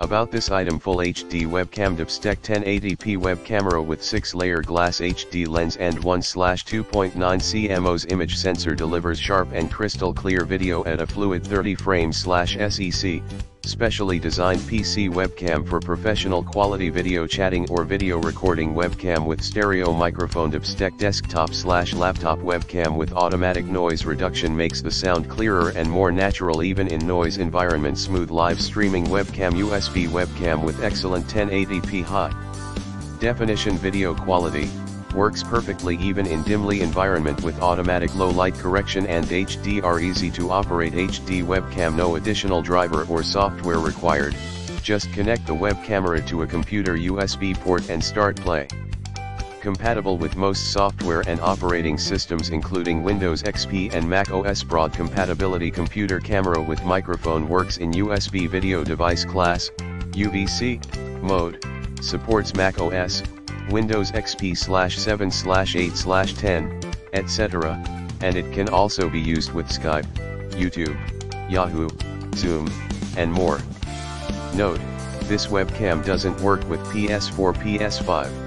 About this item Full HD webcam DEPSTECH 1080p web camera with 6-layer glass HD lens and 1-2.9 cmOS image sensor delivers sharp and crystal clear video at a fluid 30 frames SEC, specially designed PC webcam for professional quality video chatting or video recording webcam with stereo microphone desktop slash laptop webcam with automatic noise reduction makes the sound clearer and more natural even in noise environment smooth live streaming webcam USB webcam with excellent 1080p high definition video quality, works perfectly even in dimly environment with automatic low light correction and HDR easy to operate. HD webcam no additional driver or software required, just connect the web camera to a computer USB port and start play. Compatible with most software and operating systems including Windows XP and Mac OS broad compatibility. Computer camera with microphone works in USB video device class, UVC, mode, supports Mac OS, Windows XP 7 8 10, etc., and it can also be used with Skype, YouTube, Yahoo, Zoom, and more. Note, this webcam doesn't work with PS4 PS5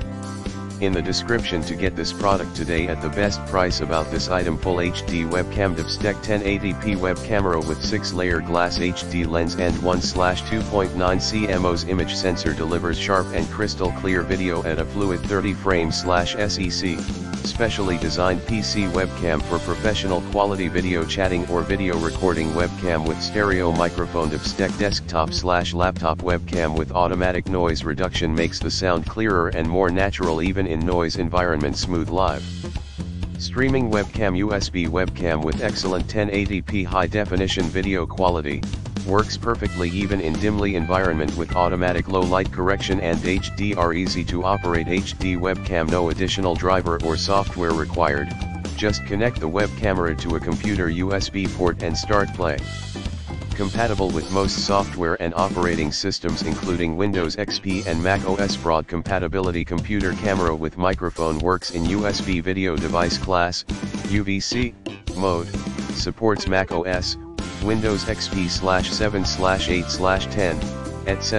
in the description to get this product today at the best price about this item. Full HD webcam DEPSTECH 1080p web camera with 6 layer glass HD lens and 1-2.9 cmOS image sensor delivers sharp and crystal clear video at a fluid 30 frames SEC specially designed PC webcam for professional quality video chatting or video recording webcam with stereo microphone DEPSTECH desktop slash laptop webcam with automatic noise reduction makes the sound clearer and more natural even in noise environment smooth live. Streaming webcam USB webcam with excellent 1080p high definition video quality, works perfectly even in dimly environment with automatic low light correction and HDR easy to operate HD webcam no additional driver or software required, just connect the web camera to a computer USB port and start play. Compatible with most software and operating systems including Windows XP and Mac OS broad compatibility computer camera with microphone works in USB video device class, UVC, mode, supports Mac OS, Windows XP 7 8 10, etc.